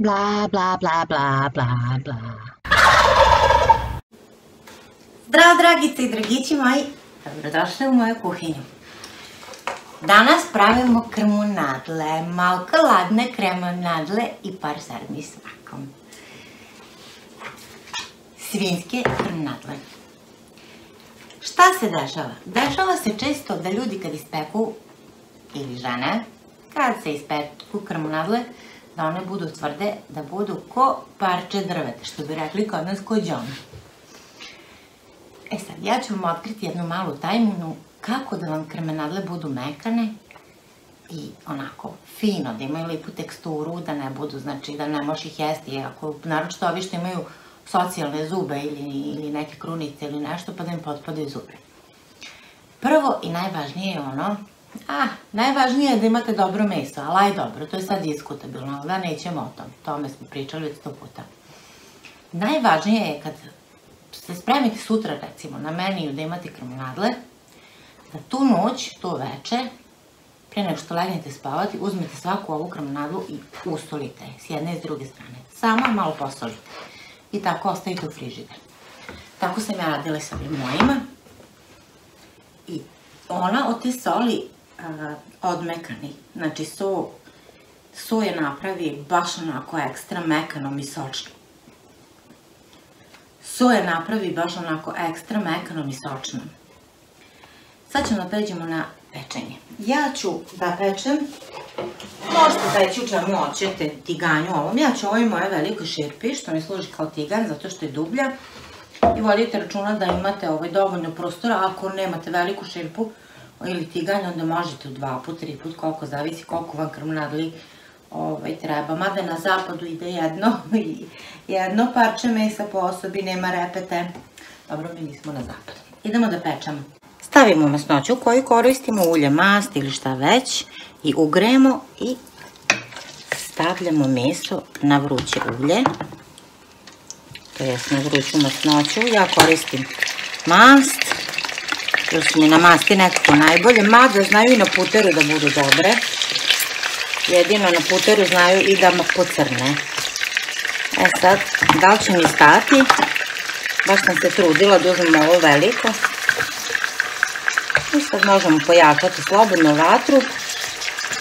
Bla, bla, bla, bla, bla, bla. Zdravo dragice i dragići moji, dobrodošli u moju kuhinju. Danas pravimo krmunadle, malko ladne kremunadle i par sarmi s makom. Svinjske krmunadle. Šta se dešava? Dešava se često da ljudi kad ispeku, ili žene, kad se ispeku krmunadle, da one budu tvrde, da budu ko parče drveta, što bi rekli kod nas ko džon. E sad, ja ću vam otkriti jednu malu tajmunu kako da vam krmenadle budu mekane i onako fino, da imaju lipu teksturu, da ne budu, znači da ne možeš ih jesti, ako, naročito ovi što imaju socijalne zube ili, ili neke krunice ili nešto, pa da im potpadaju zube. Prvo i najvažnije je ono, a, najvažnije je da imate dobro meso, ali aj dobro, to je sad diskutabilno, da nećemo o tom, tome smo pričali već sto puta. Najvažnije je kad se spremite sutra recimo na meniju da imate krmenadle, da tu noć, to veče, pre nego što legnete spavati, uzmete svaku ovu krmenadlu i usolite s jedne i s druge strane. Samo malo posolite. I tako ostavite u frižider. Tako sam ja radila sa mojima. I ona od te soli odmekani, znači so, so je napravi baš onako ekstra mekanom i sočnom soja napravi baš onako ekstra mekanom i sočnom. Sad ćemo pređemo na pečenje. Ja ću da pečem, možete peći u čemu hoćete tiganju ovom. Ja ću ovoj moje veliko širpi, što mi služi kao tigan, zato što je dublja. I vodite računa da imate ovaj dovoljno prostora, ako nemate veliku širpu ili tiganj, onda možete u dva put, tri put, koliko zavisi, koliko vam krmnadli ovaj, treba. Mada na zapadu ide jedno, jedno parče mesa po osobi, nema repete. Dobro, mi nismo na zapadu. Idemo da pečemo. Stavimo masnoću koju koristimo, ulje, mast ili šta već i ugremo i stavljamo meso na vruće ulje. To na vruću masnoću. Ja koristim mast, su mi na masti nekako najbolje, mada znaju i na puteru da budu dobre. Jedino na puteru znaju i da pocrne. E sad, da li će mi stati? Baš sam se trudila da uzmem ovo veliko. I sad možemo pojačati slobodno vatru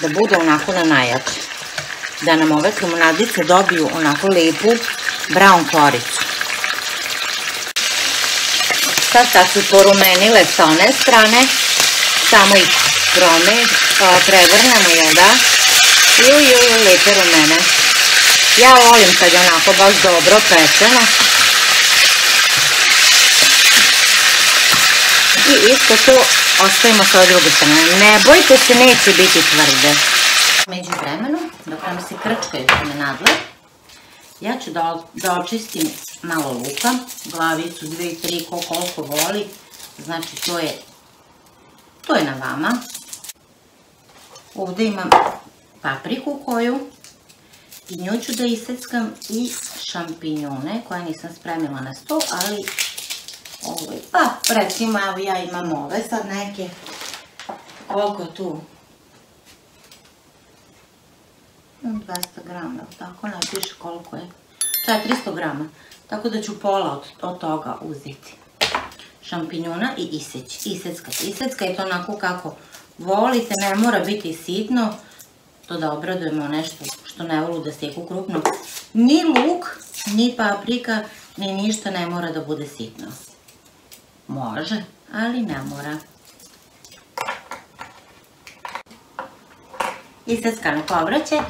da bude onako na najjače. Da nam ove krimonadice dobiju onako lipu brown koricu. Sad kad su porumenile sa one strane, samo ih prome, prevrnemo, jel da? Ju, ju, ju, lijepe rumene. Ja volim kad je onako baš dobro pečeno. I isto to ostavimo sa druge. Ne bojte se, neće biti tvrde. Među vremenu, dok nam se krčkaju nadle, ja ću da, da očistim malo luka, glavicu, dve, tri, ko koliko voli. Znači, to je, to je na vama. Ovdje imam papriku koju i nju ću da iseckam i šampinjone koje nisam spremila na sto, ali ovaj, pa recimo ja imam ove sad neke, koliko tu? 200 grama, tako? Ne koliko je, 400 grama, tako da ću pola od, toga uzeti. Šampinjona i iseći, iseckati, iseckajte onako kako volite, ne mora biti sitno, to da obradujemo nešto što ne volu da seku krupno. Ni luk, ni paprika, ni ništa ne mora da bude sitno. Može, ali ne mora. Iseckano povrće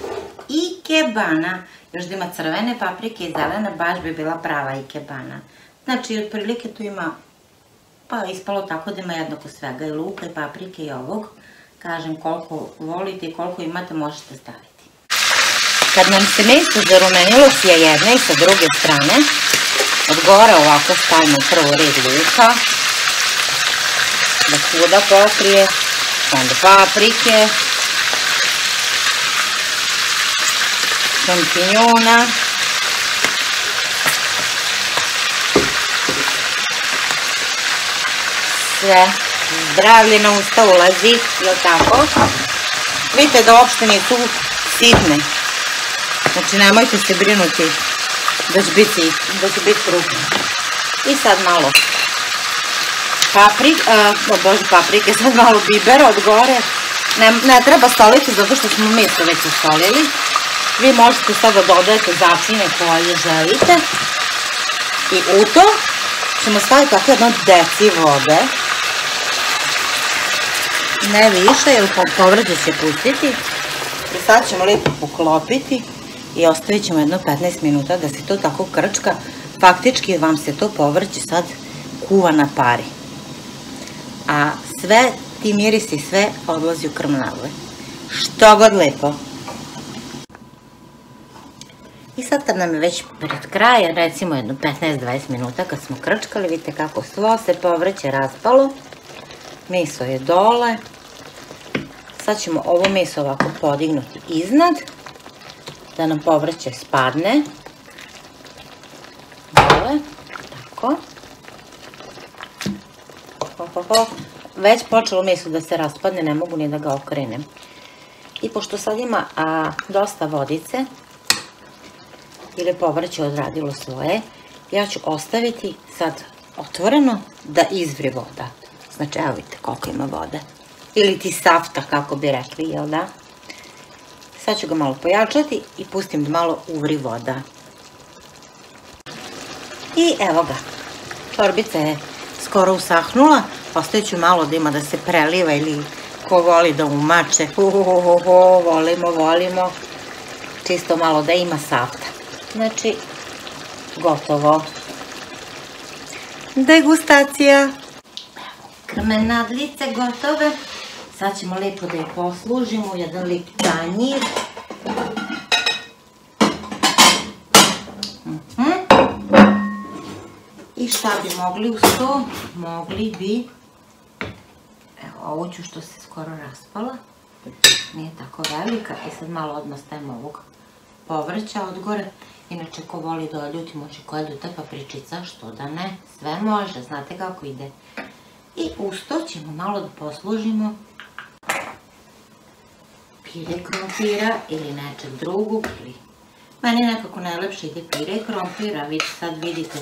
i kebana. Još da ima crvene paprike i zelene, baš bi bila prava i kebana. Znači, otprilike tu ima, pa ispalo tako da ima jednako svega, i luka, i paprike, i ovog kažem koliko volite i koliko imate možete staviti. Kad nam se meso zarumenilo s jedne i sa druge strane, od gore ovako stavimo prvo red luka, da svuda pokrije, onda paprike, šampinjona, sve zdravlje na usta ulazi, jel tako? Vidite da uopšte nisu sitne. Znači nemojte se brinuti da će biti, da će biti krupno. I sad malo paprik, o bože paprike, sad malo bibera od gore. Ne, ne treba soliti zato što smo meso već usolili. Vi možete sad da dodajete začine koje želite. I u to ćemo staviti tako jedno deci vode. Ne više, jer povrće će pustiti. I sad ćemo lijepo poklopiti i ostavit ćemo jedno 15 minuta da se to tako krčka. Faktički vam se to povrće sad kuva na pari. A sve, ti mirisi sve odlazi u krmnadle. Što god lepo. Kad nam je već pred kraja, recimo jedno 15-20 minuta kad smo krčkali, vidite kako svo se povrće raspalo. Meso je dole. Sad ćemo ovo meso ovako podignuti iznad, da nam povrće spadne. Dole, tako. Već počelo meso da se raspadne, ne mogu ni da ga okrenem. I pošto sad ima dosta vodice, ili povrće odradilo svoje, ja ću ostaviti sad otvoreno da izvri voda. Znači, evo vidite koliko ima vode. Ili ti safta, kako bi rekli, jel da? Sad ću ga malo pojačati i pustim da malo uvri voda. I evo ga. Čorbica je skoro usahnula. Ostavit ću malo da ima da se preliva ili ko voli da umače. volimo, volimo. Čisto malo da ima safta. Znači, gotovo. Degustacija. Krmenadlice gotove. Sad ćemo lijepo da je poslužimo u jedan lip tanjir. Mhm. I šta bi mogli uz to? Mogli bi... Evo, ovu ću što se skoro raspala. Nije tako velika. I sad malo odmah stavimo ovog povrća od gore. Inače, ko voli da oljuti, može koja ljuta papričica, što da ne, sve može, znate kako ide. I uz to ćemo malo da poslužimo pire krompira ili nečeg drugog. Ili... Meni nekako najlepše ide pire krompira, vi sad vidite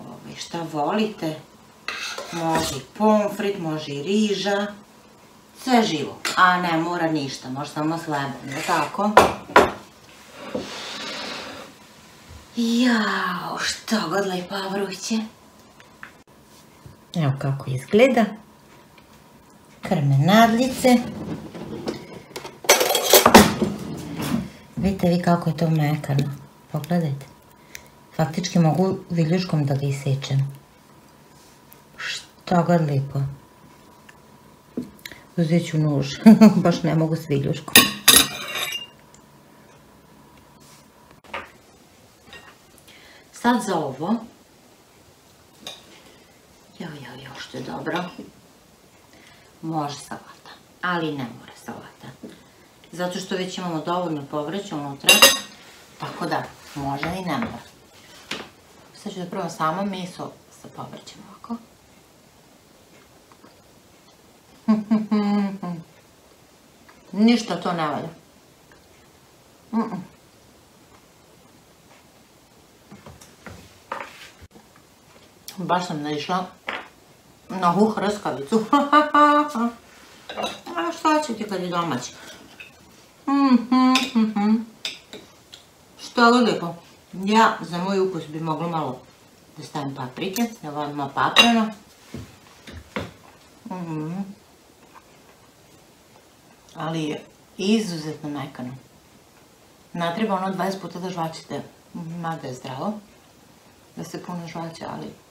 ovaj, šta volite. Može i pomfrit, može i riža, sve živo. A ne mora ništa, može samo s lebom, tako? Jao, što god lepa vruće. Evo kako izgleda. Krme. Vidite vi kako je to mekano. Pogledajte. Faktički mogu viljuškom da ga isečem. Što god lijepo. Uzet ću nuž. Baš ne mogu s viljuškom. Sad za ovo. Jo, jo, jo, što je dobro. Može salata, ali ne mora salata. Zato što već imamo dovoljno povrća unutra, tako da može i ne mora. Sad ću da probam samo meso sa povrćem ovako. Ništa to ne valja. Baš sam naišla na hu hrskavicu. A šta će ti kad je domać? Mhm, mhm. Što je lijepo. Ja za moj ukus bi mogla malo da stavim paprike. Ja volim malo papreno. Mhm. Ali je izuzetno mekano. Ne treba ono 20 puta da žvačite, mada je zdravo. Da se puno žvaće, ali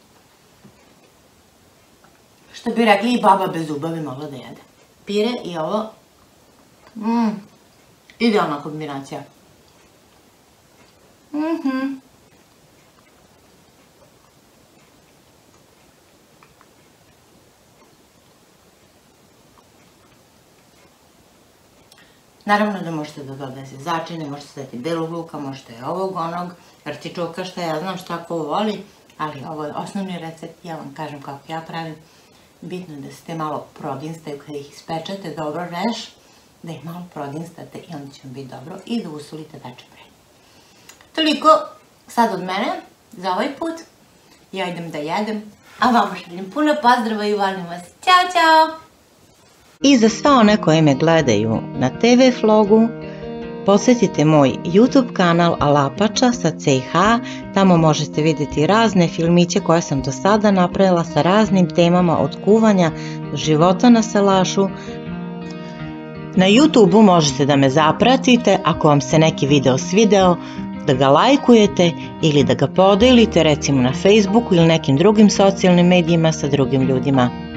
što bi rekli i baba bez zuba bi mogla da jede. Pire i ovo. Mmm. Idealna kombinacija. Mhm. Naravno da možete da dodate začine, možete staviti belog luka, možete ovog, onog, artičoka, šta ja znam šta ko voli, ali ovo je osnovni recept, ja vam kažem kako ja pravim. Bitno je da ste malo prodinstate kada ih ispečete dobro reš, da ih malo prodinstate i onda će vam biti dobro i da usolite večer pre. Toliko sad od mene za ovaj put. Ja idem da jedem, a vama šaljem puno pozdrava i volim vas. Ćao, ćao! I za sva one koje me gledaju na TV vlogu, Posetite moj YouTube kanal Alapača sa CH, tamo možete vidjeti razne filmiće koje sam do sada napravila sa raznim temama od kuvanja do života na salašu. Na YouTube možete da me zapratite ako vam se neki video svideo, da ga lajkujete ili da ga podelite recimo na Facebooku ili nekim drugim socijalnim medijima sa drugim ljudima.